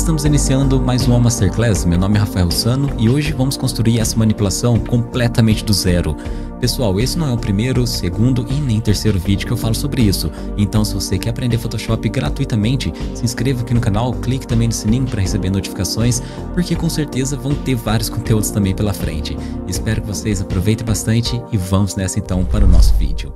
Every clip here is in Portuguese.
Estamos iniciando mais uma Masterclass, meu nome é Rafael Sano e hoje vamos construir essa manipulação completamente do zero. Pessoal, esse não é o primeiro, segundo e nem terceiro vídeo que eu falo sobre isso, então se você quer aprender Photoshop gratuitamente, se inscreva aqui no canal, clique também no sininho para receber notificações, porque com certeza vão ter vários conteúdos também pela frente. Espero que vocês aproveitem bastante e vamos nessa então para o nosso vídeo.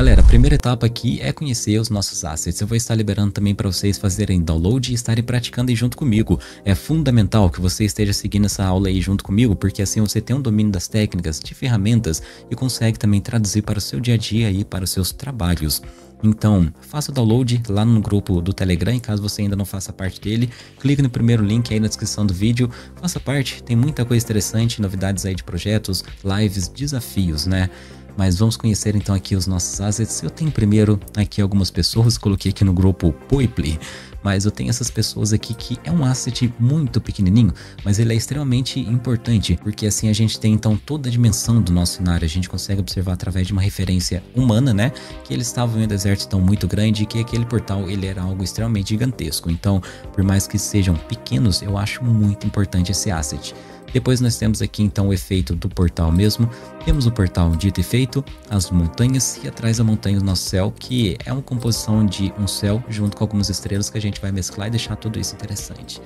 Galera, a primeira etapa aqui é conhecer os nossos assets. Eu vou estar liberando também para vocês fazerem download e estarem praticando aí junto comigo. É fundamental que você esteja seguindo essa aula aí junto comigo, porque assim você tem um domínio das técnicas, de ferramentas e consegue também traduzir para o seu dia a dia e para os seus trabalhos. Então, faça o download lá no grupo do Telegram, caso você ainda não faça parte dele. Clique no primeiro link aí na descrição do vídeo. Faça parte, tem muita coisa interessante, novidades aí de projetos, lives, desafios, né? Mas vamos conhecer então aqui os nossos assets. Eu tenho primeiro aqui algumas pessoas, coloquei aqui no grupo Poiple, mas eu tenho essas pessoas aqui que é um asset muito pequenininho, mas ele é extremamente importante, porque assim a gente tem então toda a dimensão do nosso cenário, a gente consegue observar através de uma referência humana, né, que eles estavam em um deserto tão muito grande que aquele portal ele era algo extremamente gigantesco. Então, por mais que sejam pequenos, eu acho muito importante esse asset. Depois nós temos aqui então o efeito do portal mesmo. Temos o portal dito e feito, as montanhas e atrás da montanha o nosso céu, que é uma composição de um céu junto com algumas estrelas que a gente vai mesclar e deixar tudo isso interessante.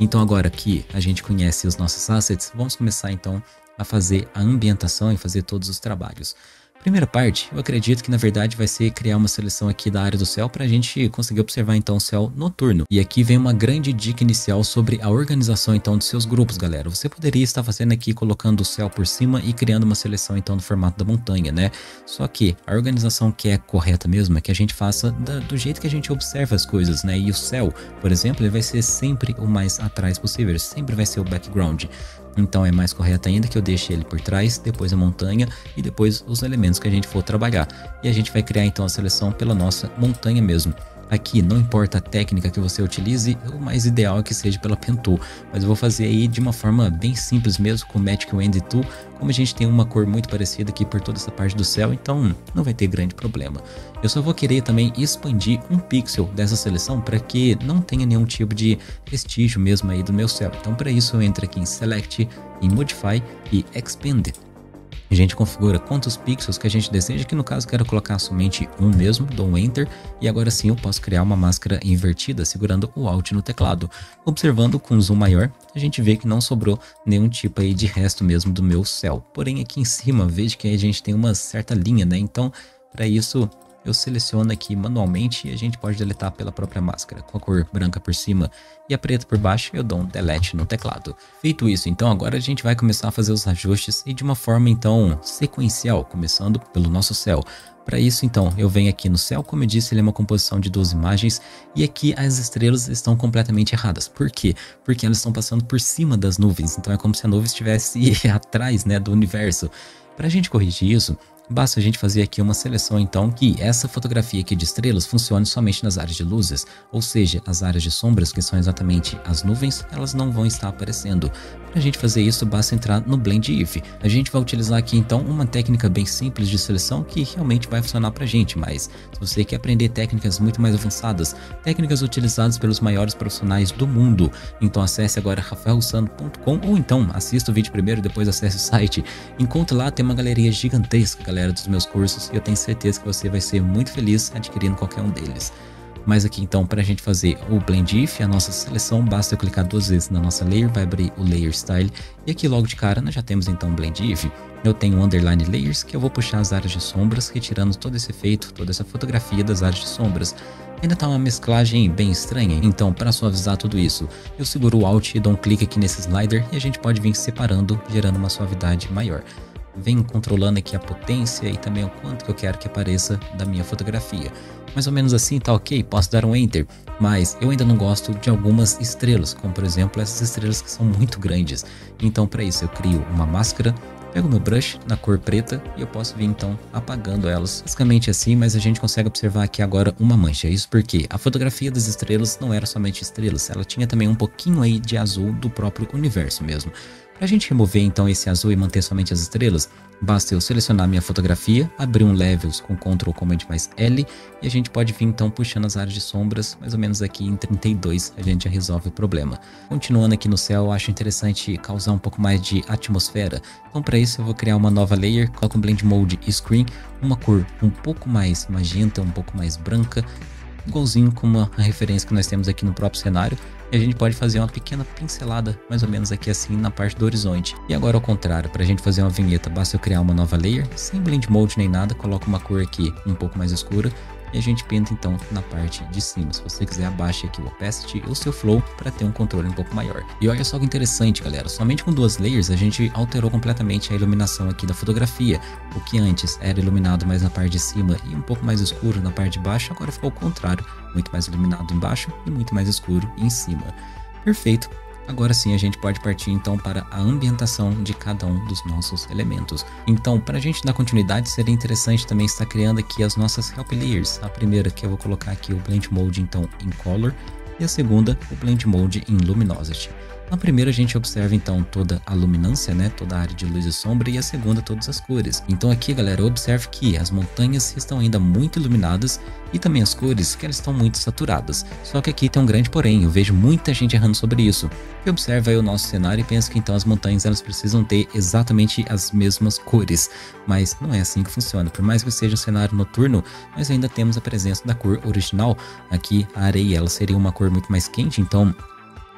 Então agora que a gente conhece os nossos assets, vamos começar então a fazer a ambientação e fazer todos os trabalhos. Primeira parte, eu acredito que na verdade vai ser criar uma seleção aqui da área do céu para a gente conseguir observar então o céu noturno. E aqui vem uma grande dica inicial sobre a organização então dos seus grupos, galera. Você poderia estar fazendo aqui colocando o céu por cima e criando uma seleção então no formato da montanha, né? Só que a organização que é correta mesmo é que a gente faça da, do jeito que a gente observa as coisas, né? E o céu, por exemplo, ele vai ser sempre o mais atrás possível, sempre vai ser o background. Então é mais correto ainda que eu deixe ele por trás, depois a montanha e depois os elementos que a gente for trabalhar. E a gente vai criar então a seleção pela nossa montanha mesmo. Aqui, não importa a técnica que você utilize, o mais ideal é que seja pela Pen Tool, mas eu vou fazer aí de uma forma bem simples mesmo com o Magic Wand Tool, como a gente tem uma cor muito parecida aqui por toda essa parte do céu, então não vai ter grande problema. Eu só vou querer também expandir um pixel dessa seleção para que não tenha nenhum tipo de vestígio mesmo aí do meu céu. Então para isso eu entro aqui em Select, em Modify e Expand. A gente configura quantos pixels que a gente deseja, que no caso quero colocar somente um mesmo, dou um Enter, e agora sim eu posso criar uma máscara invertida segurando o Alt no teclado. Observando com zoom maior, a gente vê que não sobrou nenhum tipo aí de resto mesmo do meu céu. Porém aqui em cima vejo que a gente tem uma certa linha, né? Então para isso eu seleciono aqui manualmente e a gente pode deletar pela própria máscara, com a cor branca por cima e a preta por baixo, eu dou um delete no teclado. Feito isso, então agora a gente vai começar a fazer os ajustes e de uma forma então sequencial, começando pelo nosso céu. Para isso, então, eu venho aqui no céu, como eu disse, ele é uma composição de duas imagens, e aqui as estrelas estão completamente erradas. Por quê? Porque elas estão passando por cima das nuvens, então é como se a nuvem estivesse atrás né, do universo. Para a gente corrigir isso, Basta a gente fazer aqui uma seleção então que essa fotografia aqui de estrelas funcione somente nas áreas de luzes, ou seja, as áreas de sombras, que são exatamente as nuvens, elas não vão estar aparecendo. Para a gente fazer isso, basta entrar no Blend If. A gente vai utilizar aqui então uma técnica bem simples de seleção que realmente vai funcionar para a gente, mas se você quer aprender técnicas muito mais avançadas, técnicas utilizadas pelos maiores profissionais do mundo, então acesse agora rafaelsano.com ou então assista o vídeo primeiro e depois acesse o site. Encontre lá, tem uma galeria gigantesca, galera galera dos meus cursos e eu tenho certeza que você vai ser muito feliz adquirindo qualquer um deles. Mas aqui então, para a gente fazer o Blend If, a nossa seleção, basta eu clicar duas vezes na nossa layer, vai abrir o Layer Style. E aqui logo de cara nós já temos então o Blend If. Eu tenho Underline Layers, que eu vou puxar as áreas de sombras, retirando todo esse efeito, toda essa fotografia das áreas de sombras. Ainda tá uma mesclagem bem estranha, então para suavizar tudo isso, eu seguro o Alt e dou um clique aqui nesse slider e a gente pode vir separando, gerando uma suavidade maior venho controlando aqui a potência e também o quanto que eu quero que apareça da minha fotografia. Mais ou menos assim tá ok, posso dar um Enter, mas eu ainda não gosto de algumas estrelas, como por exemplo essas estrelas que são muito grandes. Então para isso eu crio uma máscara, pego meu brush na cor preta e eu posso vir então apagando elas. Basicamente assim, mas a gente consegue observar aqui agora uma mancha. Isso porque a fotografia das estrelas não era somente estrelas, ela tinha também um pouquinho aí de azul do próprio universo mesmo. Para a gente remover então esse azul e manter somente as estrelas, basta eu selecionar minha fotografia, abrir um Levels com Ctrl Command mais L e a gente pode vir então puxando as áreas de sombras, mais ou menos aqui em 32 a gente já resolve o problema. Continuando aqui no céu, eu acho interessante causar um pouco mais de atmosfera, então para isso eu vou criar uma nova layer, coloco um Blend Mode Screen, uma cor um pouco mais magenta, um pouco mais branca, igualzinho com a referência que nós temos aqui no próprio cenário, e a gente pode fazer uma pequena pincelada, mais ou menos aqui assim, na parte do horizonte. E agora ao contrário, para a gente fazer uma vinheta, basta eu criar uma nova layer, sem blend mode nem nada, coloco uma cor aqui um pouco mais escura, e a gente pinta então na parte de cima. Se você quiser, abaixe aqui o opacity e o seu flow para ter um controle um pouco maior. E olha só que interessante, galera, somente com duas layers a gente alterou completamente a iluminação aqui da fotografia. O que antes era iluminado mais na parte de cima e um pouco mais escuro na parte de baixo, agora ficou o contrário, muito mais iluminado embaixo e muito mais escuro em cima. Perfeito. Agora sim a gente pode partir então para a ambientação de cada um dos nossos elementos. Então, para a gente dar continuidade, seria interessante também estar criando aqui as nossas Help Layers. A primeira que eu vou colocar aqui o Blend Mode então em Color e a segunda o Blend Mode em Luminosity. Na primeira a gente observa então toda a luminância, né, toda a área de luz e sombra e a segunda todas as cores. Então aqui galera, observe que as montanhas estão ainda muito iluminadas e também as cores que elas estão muito saturadas. Só que aqui tem um grande porém, eu vejo muita gente errando sobre isso. Que observa aí o nosso cenário e pensa que então as montanhas elas precisam ter exatamente as mesmas cores, mas não é assim que funciona. Por mais que seja um cenário noturno, nós ainda temos a presença da cor original. Aqui a areia ela seria uma cor muito mais quente, então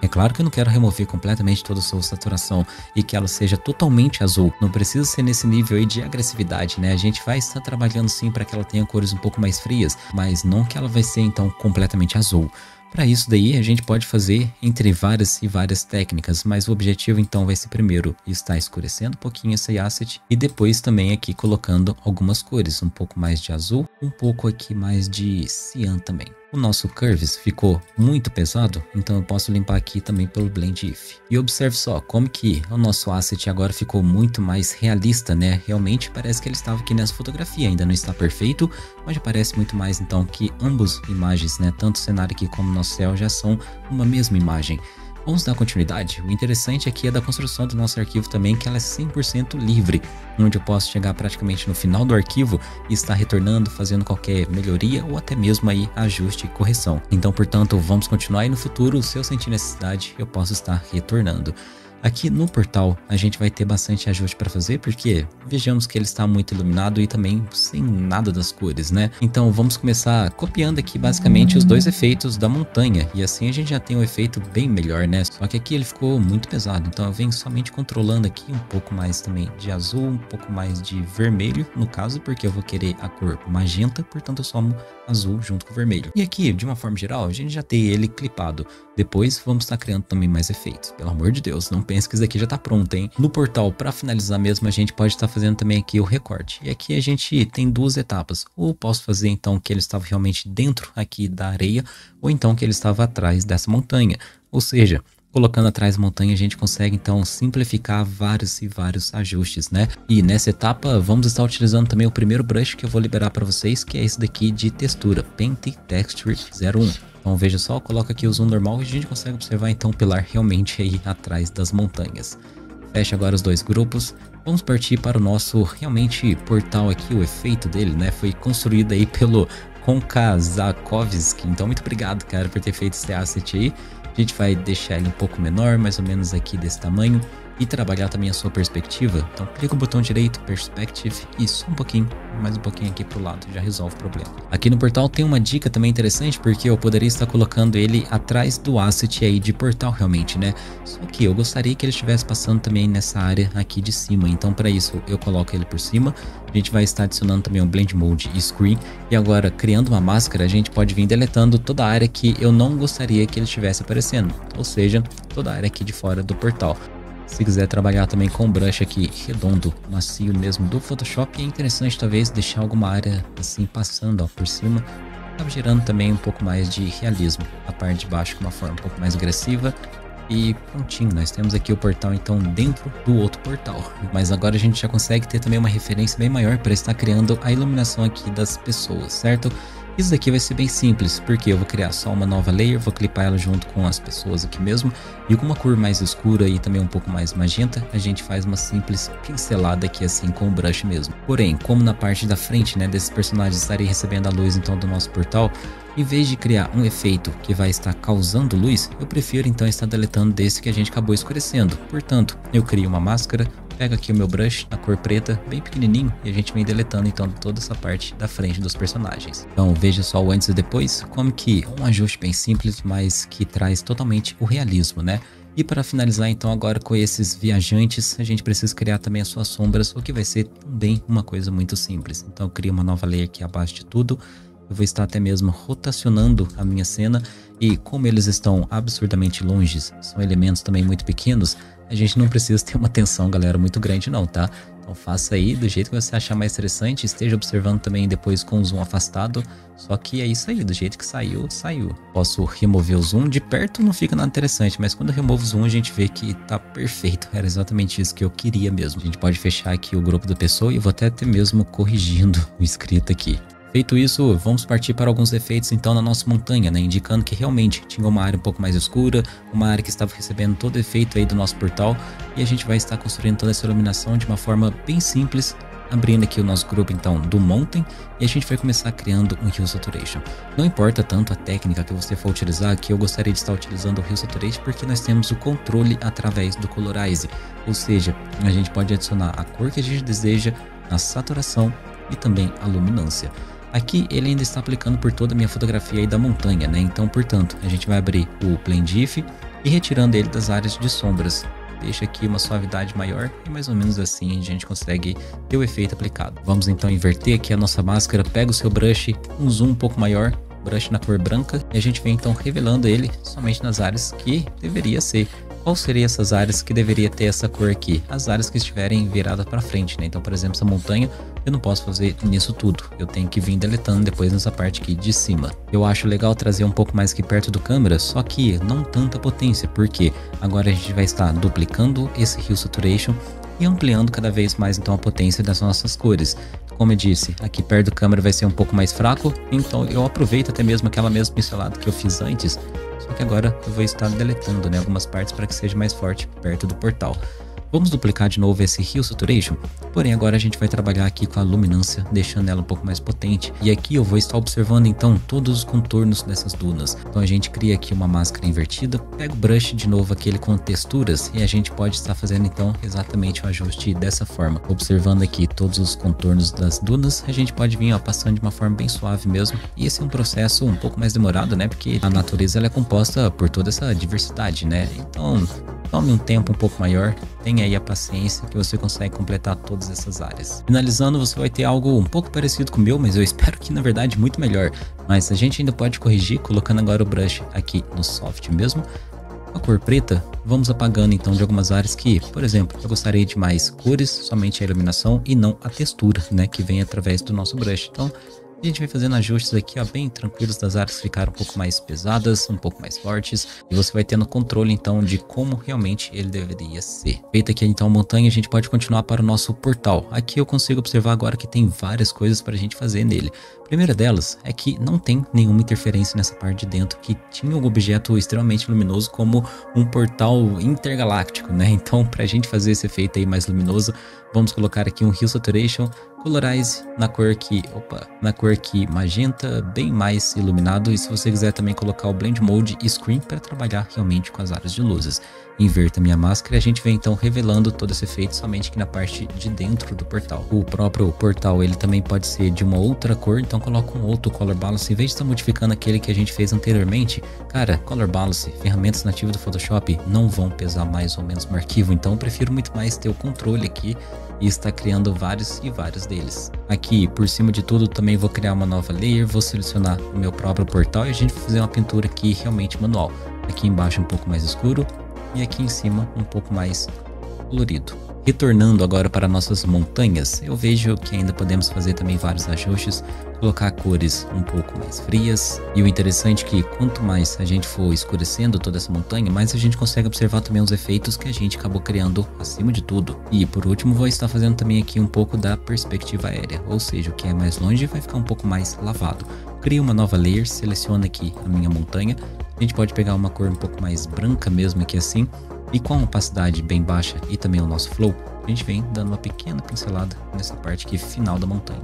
é claro que eu não quero remover completamente toda a sua saturação e que ela seja totalmente azul. Não precisa ser nesse nível aí de agressividade, né? A gente vai estar trabalhando sim para que ela tenha cores um pouco mais frias, mas não que ela vai ser então completamente azul. Para isso daí a gente pode fazer entre várias e várias técnicas, mas o objetivo então vai ser primeiro estar escurecendo um pouquinho esse asset e depois também aqui colocando algumas cores, um pouco mais de azul, um pouco aqui mais de cian também. O nosso Curves ficou muito pesado, então eu posso limpar aqui também pelo Blend If. E observe só como que o nosso asset agora ficou muito mais realista, né? Realmente parece que ele estava aqui nessa fotografia, ainda não está perfeito, já parece muito mais então que ambas imagens, né? Tanto o cenário aqui como o nosso céu já são uma mesma imagem. Vamos dar continuidade? O interessante aqui é da construção do nosso arquivo também, que ela é 100% livre, onde eu posso chegar praticamente no final do arquivo e estar retornando, fazendo qualquer melhoria ou até mesmo aí ajuste e correção. Então, portanto, vamos continuar e no futuro, se eu sentir necessidade, eu posso estar retornando. Aqui no portal a gente vai ter bastante ajuste para fazer, porque vejamos que ele está muito iluminado e também sem nada das cores, né? Então vamos começar copiando aqui basicamente os dois efeitos da montanha, e assim a gente já tem um efeito bem melhor, né? Só que aqui ele ficou muito pesado, então eu venho somente controlando aqui um pouco mais também de azul, um pouco mais de vermelho, no caso, porque eu vou querer a cor magenta, portanto eu somo azul junto com o vermelho. E aqui, de uma forma geral, a gente já tem ele clipado. Depois vamos estar criando também mais efeitos. Pelo amor de Deus, não pense que isso aqui já está pronto, hein? No portal, para finalizar mesmo, a gente pode estar fazendo também aqui o recorte. E aqui a gente tem duas etapas. Ou posso fazer então que ele estava realmente dentro aqui da areia, ou então que ele estava atrás dessa montanha. Ou seja, Colocando atrás montanha, a gente consegue então simplificar vários e vários ajustes, né? E nessa etapa, vamos estar utilizando também o primeiro brush que eu vou liberar para vocês, que é esse daqui de textura, Paint Texture 01. Então veja só, coloca aqui o zoom normal e a gente consegue observar então o pilar realmente aí atrás das montanhas. Fecha agora os dois grupos. Vamos partir para o nosso realmente portal aqui, o efeito dele, né? Foi construído aí pelo Konka Zakovsky. Então muito obrigado, cara, por ter feito esse asset aí. A gente vai deixar ele um pouco menor, mais ou menos aqui desse tamanho e trabalhar também a sua perspectiva. Então clica o botão direito, Perspective, e só um pouquinho, mais um pouquinho aqui pro lado, já resolve o problema. Aqui no portal tem uma dica também interessante, porque eu poderia estar colocando ele atrás do asset aí de portal realmente, né? Só que eu gostaria que ele estivesse passando também nessa área aqui de cima, então para isso eu coloco ele por cima, a gente vai estar adicionando também um Blend Mode Screen, e agora criando uma máscara a gente pode vir deletando toda a área que eu não gostaria que ele estivesse aparecendo, ou seja, toda a área aqui de fora do portal. Se quiser trabalhar também com um brush aqui redondo, macio mesmo do Photoshop, é interessante talvez deixar alguma área assim passando ó, por cima, acaba gerando também um pouco mais de realismo. A parte de baixo com uma forma um pouco mais agressiva e prontinho, nós temos aqui o portal então dentro do outro portal. Mas agora a gente já consegue ter também uma referência bem maior para estar criando a iluminação aqui das pessoas, certo? Isso daqui vai ser bem simples, porque eu vou criar só uma nova layer, vou clipar ela junto com as pessoas aqui mesmo, e com uma cor mais escura e também um pouco mais magenta, a gente faz uma simples pincelada aqui assim com o brush mesmo. Porém, como na parte da frente, né, desses personagens estarem recebendo a luz então do nosso portal, em vez de criar um efeito que vai estar causando luz, eu prefiro então estar deletando desse que a gente acabou escurecendo. Portanto, eu crio uma máscara, pego aqui o meu brush na cor preta, bem pequenininho, e a gente vem deletando então toda essa parte da frente dos personagens. Então veja só o antes e depois, como que um ajuste bem simples, mas que traz totalmente o realismo, né? E para finalizar então agora com esses viajantes, a gente precisa criar também as suas sombras, o que vai ser também uma coisa muito simples. Então eu crio uma nova layer aqui abaixo de tudo, eu vou estar até mesmo rotacionando a minha cena e como eles estão absurdamente longes, são elementos também muito pequenos, a gente não precisa ter uma tensão, galera, muito grande não, tá? Então faça aí do jeito que você achar mais interessante, esteja observando também depois com o zoom afastado, só que é isso aí, do jeito que saiu, saiu. Posso remover o zoom, de perto não fica nada interessante, mas quando eu removo o zoom a gente vê que tá perfeito, era exatamente isso que eu queria mesmo. A gente pode fechar aqui o grupo da pessoa e vou até ter mesmo corrigindo o escrito aqui. Feito isso, vamos partir para alguns efeitos então na nossa montanha, né? indicando que realmente tinha uma área um pouco mais escura, uma área que estava recebendo todo o efeito aí do nosso portal e a gente vai estar construindo toda essa iluminação de uma forma bem simples, abrindo aqui o nosso grupo então do Mountain e a gente vai começar criando um Hue Saturation. Não importa tanto a técnica que você for utilizar, que eu gostaria de estar utilizando o Hue Saturation porque nós temos o controle através do Colorize, ou seja, a gente pode adicionar a cor que a gente deseja, a saturação e também a luminância. Aqui ele ainda está aplicando por toda a minha fotografia aí da montanha, né? Então, portanto, a gente vai abrir o Plane Diff e retirando ele das áreas de sombras. Deixa aqui uma suavidade maior e mais ou menos assim a gente consegue ter o efeito aplicado. Vamos então inverter aqui a nossa máscara, pega o seu brush, um zoom um pouco maior, brush na cor branca e a gente vem então revelando ele somente nas áreas que deveria ser. Qual seriam essas áreas que deveria ter essa cor aqui? As áreas que estiverem viradas para frente, né? Então, por exemplo, essa montanha, eu não posso fazer nisso tudo. Eu tenho que vir deletando depois nessa parte aqui de cima. Eu acho legal trazer um pouco mais aqui perto do câmera, só que não tanta potência, porque agora a gente vai estar duplicando esse Hue Saturation e ampliando cada vez mais então a potência das nossas cores. Como eu disse, aqui perto do câmera vai ser um pouco mais fraco, então eu aproveito até mesmo aquela mesma pincelada que eu fiz antes só que agora eu vou estar deletando né, algumas partes para que seja mais forte perto do portal. Vamos duplicar de novo esse Hue Saturation, porém agora a gente vai trabalhar aqui com a luminância, deixando ela um pouco mais potente. E aqui eu vou estar observando então todos os contornos dessas dunas. Então a gente cria aqui uma máscara invertida, pega o brush de novo aquele com texturas e a gente pode estar fazendo então exatamente o ajuste dessa forma. Observando aqui todos os contornos das dunas, a gente pode vir ó, passando de uma forma bem suave mesmo. E esse é um processo um pouco mais demorado, né? Porque a natureza ela é composta por toda essa diversidade, né? Então Tome um tempo um pouco maior, tenha aí a paciência que você consegue completar todas essas áreas. Finalizando, você vai ter algo um pouco parecido com o meu, mas eu espero que na verdade muito melhor. Mas a gente ainda pode corrigir colocando agora o brush aqui no soft mesmo. A cor preta, vamos apagando então de algumas áreas que, por exemplo, eu gostaria de mais cores, somente a iluminação e não a textura, né, que vem através do nosso brush. Então, a gente vai fazendo ajustes aqui, ó, bem tranquilos das áreas que ficaram um pouco mais pesadas, um pouco mais fortes. E você vai tendo controle, então, de como realmente ele deveria ser. Feita aqui, então, a montanha, a gente pode continuar para o nosso portal. Aqui eu consigo observar agora que tem várias coisas para a gente fazer nele. Primeira delas é que não tem nenhuma interferência nessa parte de dentro, que tinha um objeto extremamente luminoso como um portal intergaláctico, né? Então, para a gente fazer esse efeito aí mais luminoso, vamos colocar aqui um Hue Saturation Colorize na cor que, opa, na cor que magenta, bem mais iluminado. E se você quiser também colocar o Blend Mode Screen para trabalhar realmente com as áreas de luzes. Inverta minha máscara e a gente vem então revelando todo esse efeito somente aqui na parte de dentro do portal. O próprio portal ele também pode ser de uma outra cor, então coloca um outro Color Balance. Em vez de estar modificando aquele que a gente fez anteriormente, cara, Color Balance, ferramentas nativas do Photoshop não vão pesar mais ou menos no arquivo, então eu prefiro muito mais ter o controle aqui e estar criando vários e vários deles. Aqui, por cima de tudo, também vou criar uma nova layer, vou selecionar o meu próprio portal e a gente vai fazer uma pintura aqui realmente manual. Aqui embaixo um pouco mais escuro, e aqui em cima um pouco mais colorido. Retornando agora para nossas montanhas, eu vejo que ainda podemos fazer também vários ajustes, colocar cores um pouco mais frias. E o interessante é que quanto mais a gente for escurecendo toda essa montanha, mais a gente consegue observar também os efeitos que a gente acabou criando acima de tudo. E por último, vou estar fazendo também aqui um pouco da perspectiva aérea, ou seja, o que é mais longe vai ficar um pouco mais lavado. Crio uma nova layer, seleciono aqui a minha montanha. A gente pode pegar uma cor um pouco mais branca mesmo aqui assim e com a opacidade bem baixa e também o nosso flow, a gente vem dando uma pequena pincelada nessa parte aqui final da montanha.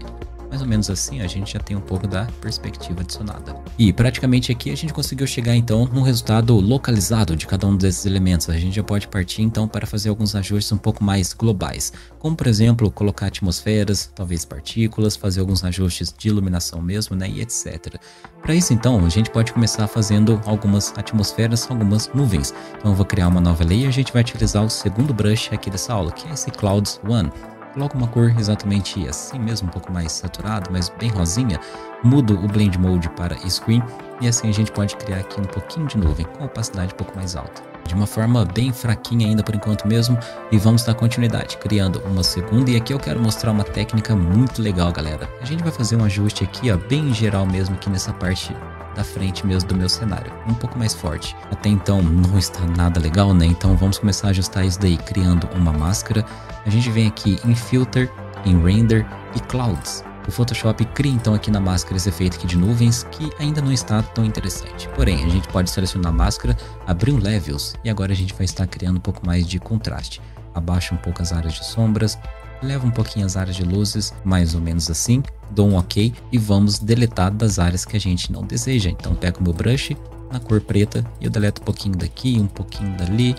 Mais ou menos assim a gente já tem um pouco da perspectiva adicionada. E praticamente aqui a gente conseguiu chegar então no resultado localizado de cada um desses elementos. A gente já pode partir então para fazer alguns ajustes um pouco mais globais, como por exemplo colocar atmosferas, talvez partículas, fazer alguns ajustes de iluminação mesmo, né, e etc. Para isso então a gente pode começar fazendo algumas atmosferas, algumas nuvens. Então eu vou criar uma nova layer e a gente vai utilizar o segundo brush aqui dessa aula, que é esse Clouds One coloco uma cor exatamente assim mesmo, um pouco mais saturado, mas bem rosinha, mudo o Blend Mode para Screen e assim a gente pode criar aqui um pouquinho de nuvem, com opacidade um pouco mais alta. De uma forma bem fraquinha ainda por enquanto mesmo, e vamos dar continuidade, criando uma segunda, e aqui eu quero mostrar uma técnica muito legal galera. A gente vai fazer um ajuste aqui ó, bem geral mesmo aqui nessa parte da frente mesmo do meu cenário, um pouco mais forte. Até então não está nada legal, né? Então vamos começar a ajustar isso daí, criando uma máscara. A gente vem aqui em Filter, em Render e Clouds. O Photoshop cria então aqui na máscara esse efeito aqui de nuvens que ainda não está tão interessante. Porém, a gente pode selecionar a máscara, abrir o Levels e agora a gente vai estar criando um pouco mais de contraste. Abaixa um pouco as áreas de sombras, leva um pouquinho as áreas de luzes, mais ou menos assim, dou um ok e vamos deletar das áreas que a gente não deseja. Então pego meu brush na cor preta e eu deleto um pouquinho daqui, um pouquinho dali,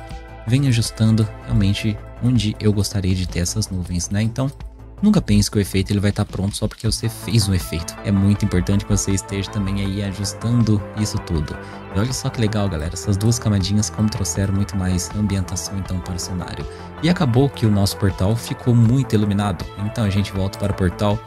venho ajustando realmente onde eu gostaria de ter essas nuvens, né? Então Nunca pense que o efeito ele vai estar tá pronto só porque você fez um efeito. É muito importante que você esteja também aí ajustando isso tudo. E olha só que legal, galera. Essas duas camadinhas como trouxeram muito mais ambientação então para o cenário. E acabou que o nosso portal ficou muito iluminado. Então a gente volta para o portal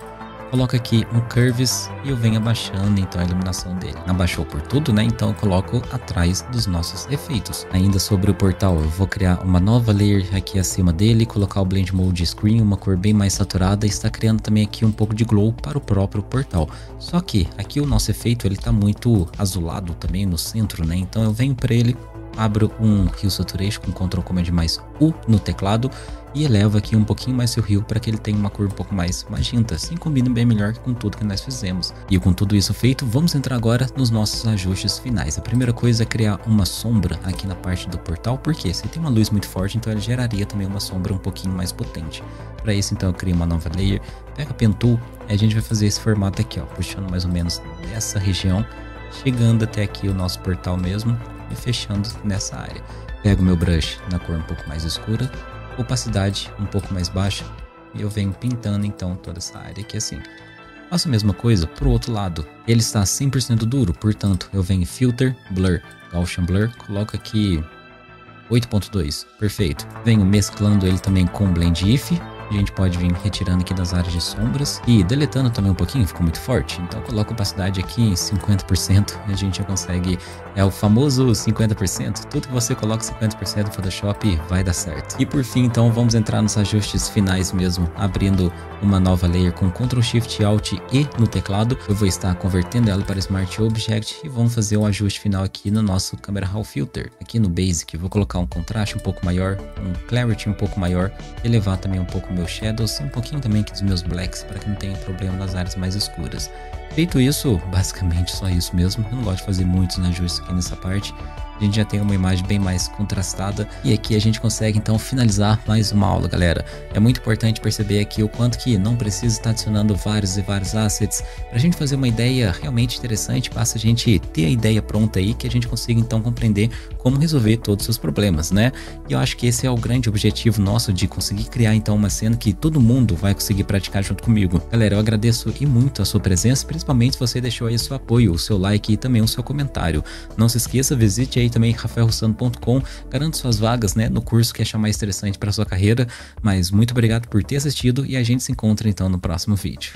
coloco aqui um Curves e eu venho abaixando então a iluminação dele. Abaixou por tudo, né? Então eu coloco atrás dos nossos efeitos. Ainda sobre o portal, eu vou criar uma nova layer aqui acima dele, colocar o Blend Mode Screen, uma cor bem mais saturada e está criando também aqui um pouco de glow para o próprio portal. Só que aqui o nosso efeito ele está muito azulado também no centro, né? Então eu venho para ele, abro um Hue Saturation com Ctrl Command mais U no teclado e eleva aqui um pouquinho mais seu rio para que ele tenha uma cor um pouco mais magenta, assim combina bem melhor com tudo que nós fizemos. E com tudo isso feito, vamos entrar agora nos nossos ajustes finais. A primeira coisa é criar uma sombra aqui na parte do portal, porque se tem uma luz muito forte, então ele geraria também uma sombra um pouquinho mais potente. Para isso, então, eu crio uma nova layer, pega a Pen Tool, e a gente vai fazer esse formato aqui, ó, puxando mais ou menos dessa região, chegando até aqui o nosso portal mesmo e fechando nessa área. Pego meu brush na cor um pouco mais escura, opacidade um pouco mais baixa e eu venho pintando então toda essa área aqui assim. Faço a mesma coisa para o outro lado. Ele está 100% duro, portanto eu venho Filter, Blur, Gaussian Blur, coloco aqui 8.2, perfeito. Venho mesclando ele também com Blend If, a gente pode vir retirando aqui das áreas de sombras e deletando também um pouquinho, ficou muito forte. Então coloco a opacidade aqui em 50% e a gente já consegue, é o famoso 50%. Tudo que você coloca 50% no Photoshop vai dar certo. E por fim, então, vamos entrar nos ajustes finais mesmo, abrindo uma nova layer com Ctrl Shift Alt E no teclado. Eu vou estar convertendo ela para Smart Object e vamos fazer o um ajuste final aqui no nosso Camera Raw Filter. Aqui no Basic, vou colocar um contraste um pouco maior, um Clarity um pouco maior, elevar também um pouco meus shadows e um pouquinho também aqui dos meus blacks para que não tenha problema nas áreas mais escuras. Feito isso, basicamente só isso mesmo. Eu não gosto de fazer muitos ajustes aqui nessa parte a gente já tem uma imagem bem mais contrastada e aqui a gente consegue então finalizar mais uma aula, galera. É muito importante perceber aqui o quanto que não precisa estar adicionando vários e vários assets. Para a gente fazer uma ideia realmente interessante, basta a gente ter a ideia pronta aí que a gente consiga então compreender como resolver todos os seus problemas, né? E eu acho que esse é o grande objetivo nosso de conseguir criar então uma cena que todo mundo vai conseguir praticar junto comigo. Galera, eu agradeço e muito a sua presença, principalmente se você deixou aí o seu apoio, o seu like e também o seu comentário. Não se esqueça, visite aí também rafaelrussano.com, garante suas vagas né, no curso que achar mais interessante para sua carreira. Mas muito obrigado por ter assistido e a gente se encontra então no próximo vídeo.